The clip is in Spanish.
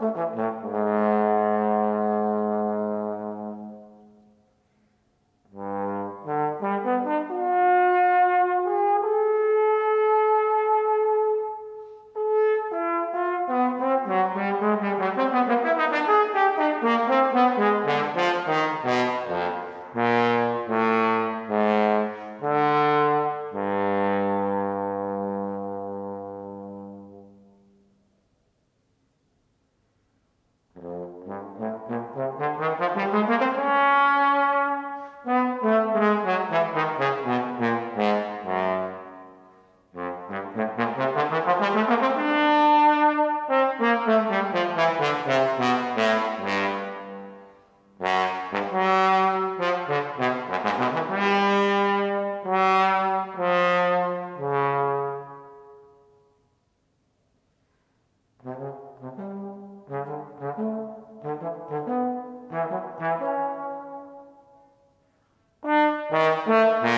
Mm-hmm. Música